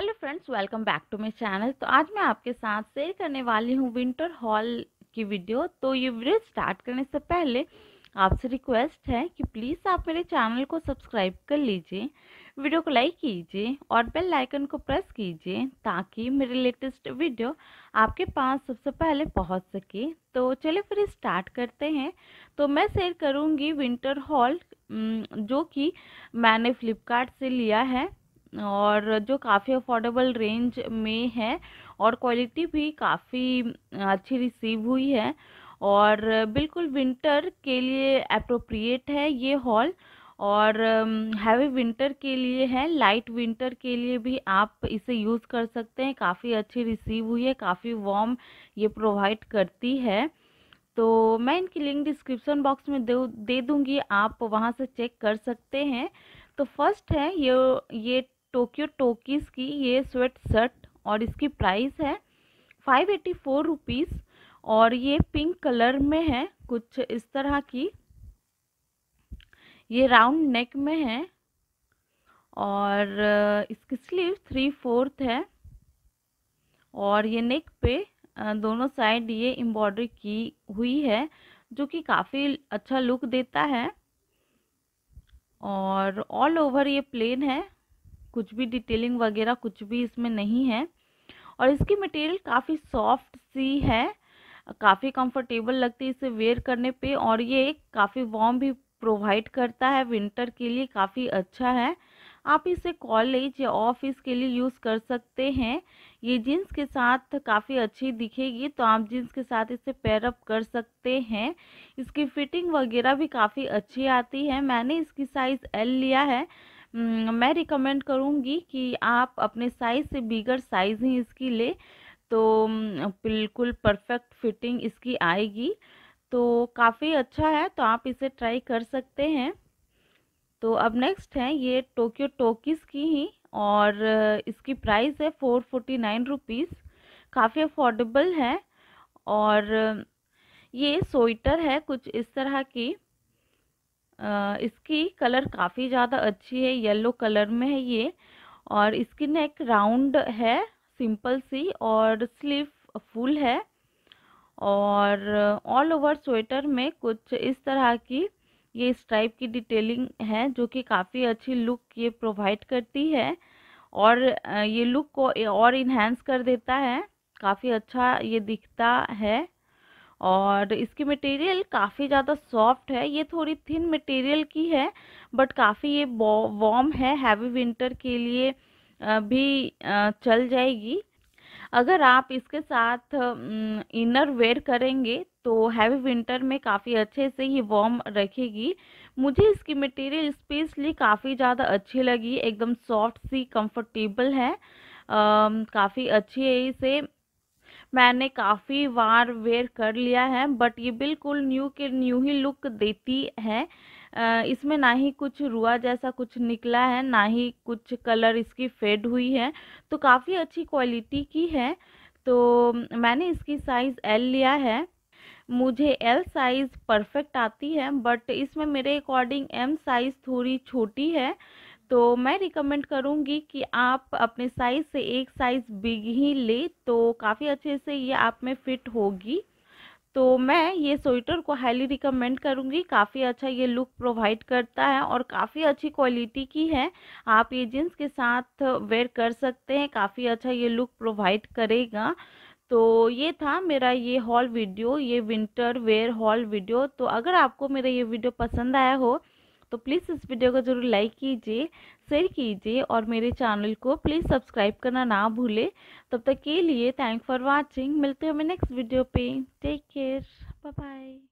Hello friends, welcome back to my channel. तो आज मैं आपके साथ शेयर करने वाली हूँ विंटर हॉल की वीडियो। तो ये वीडियो स्टार्ट करने से पहले आपसे रिक्वेस्ट है कि प्लीज़ आप मेरे चैनल को सब्सक्राइब कर लीजिए, वीडियो को लाइक कीजिए और बेल आइकन को प्रेस कीजिए ताकि मेरे लेटेस्ट वीडियो आपके पास सबसे पहले पहुँच सके। तो चलिए फिर स्टार्ट करते हैं। तो मैं शेयर करूँगी विंटर हॉल जो कि मैंने फ्लिपकार्ट से लिया है। और जो काफ़ी अफोर्डेबल रेंज में है और क्वालिटी भी काफ़ी अच्छी रिसीव हुई है और बिल्कुल विंटर के लिए अप्रोप्रिएट है ये हॉल और हैवी विंटर के लिए है लाइट विंटर के लिए भी आप इसे यूज़ कर सकते हैं। काफ़ी अच्छी रिसीव हुई है, काफ़ी वार्म ये प्रोवाइड करती है। तो मैं इनकी लिंक डिस्क्रिप्शन बॉक्स में दे दे दूँगी, आप वहाँ से चेक कर सकते हैं। तो फ़र्स्ट है ये ये टोक्यो टोकीज की ये स्वेट शर्ट और इसकी प्राइस है फाइव एटी फोर रुपीज़ और ये पिंक कलर में है, कुछ इस तरह की। ये राउंड नेक में है और इसकी स्लीव थ्री फोर्थ है और ये नेक पे दोनों साइड ये एम्ब्रॉयडरी की हुई है, जो कि काफ़ी अच्छा लुक देता है और ऑल ओवर ये प्लेन है। कुछ भी डिटेलिंग वगैरह कुछ भी इसमें नहीं है। और इसकी मटेरियल काफ़ी सॉफ्ट सी है, काफ़ी कंफर्टेबल लगती है इसे वेयर करने पे और ये काफ़ी वार्म भी प्रोवाइड करता है विंटर के लिए काफ़ी अच्छा है। आप इसे कॉलेज या ऑफ़िस के लिए यूज़ कर सकते हैं। ये जीन्स के साथ काफ़ी अच्छी दिखेगी तो आप जीन्स के साथ इसे पेयरअप कर सकते हैं। इसकी फिटिंग वगैरह भी काफ़ी अच्छी आती है। मैंने इसकी साइज़ एल लिया है। मैं रिकमेंड करूँगी कि आप अपने साइज़ से बिगर साइज़ ही इसकी ले तो बिल्कुल परफेक्ट फिटिंग इसकी आएगी। तो काफ़ी अच्छा है तो आप इसे ट्राई कर सकते हैं। तो अब नेक्स्ट है ये टोक्यो टोकीज़ की ही, और इसकी प्राइस है फोर फोर्टी नाइन रुपीज़ काफ़ी अफोर्डेबल है, और ये स्वेटर है कुछ इस तरह की। इसकी कलर काफ़ी ज़्यादा अच्छी है, येलो कलर में है ये और इसकी नेक राउंड है, सिंपल सी और स्लीव फुल है और ऑल ओवर स्वेटर में कुछ इस तरह की ये स्ट्राइप की डिटेलिंग है जो कि काफ़ी अच्छी लुक ये प्रोवाइड करती है और ये लुक को और इन्हेंस कर देता है, काफ़ी अच्छा ये दिखता है। और इसकी मटेरियल काफ़ी ज़्यादा सॉफ्ट है। ये थोड़ी थिन मटेरियल की है बट काफ़ी ये वॉर्म है। हैवी विंटर के लिए भी चल जाएगी। अगर आप इसके साथ इनर वेयर करेंगे तो हैवी विंटर में काफ़ी अच्छे से ये वॉर्म रखेगी। मुझे इसकी मटेरियल स्पेशली काफ़ी ज़्यादा अच्छी लगी। एकदम सॉफ्ट सी कंफर्टेबल है। काफ़ी अच्छी है इसे। मैंने काफ़ी बार वेयर कर लिया है बट ये बिल्कुल न्यू के न्यू ही लुक देती है। इसमें ना ही कुछ रुआ जैसा कुछ निकला है, ना ही कुछ कलर इसकी फेड हुई है। तो काफ़ी अच्छी क्वालिटी की है। तो मैंने इसकी साइज़ एल लिया है। मुझे एल साइज़ परफेक्ट आती है बट इसमें मेरे अकॉर्डिंग एम साइज़ थोड़ी छोटी है। तो मैं रिकमेंड करूँगी कि आप अपने साइज़ से एक साइज़ बिग ही ले तो काफ़ी अच्छे से ये आप में फिट होगी। तो मैं ये स्वेटर को हाईली रिकमेंड करूँगी। काफ़ी अच्छा ये लुक प्रोवाइड करता है और काफ़ी अच्छी क्वालिटी की है। आप ये जीन्स के साथ वेयर कर सकते हैं, काफ़ी अच्छा ये लुक प्रोवाइड करेगा। तो ये था मेरा ये हॉल वीडियो ये विंटर वेयर हॉल वीडियो तो अगर आपको मेरा ये वीडियो पसंद आया हो तो प्लीज़ इस वीडियो को ज़रूर लाइक कीजिए शेयर कीजिए और मेरे चैनल को प्लीज़ सब्सक्राइब करना ना भूले। तब तक के लिए थैंक फॉर वाचिंग मिलते हैं हमें नेक्स्ट वीडियो पे। Take care bye bye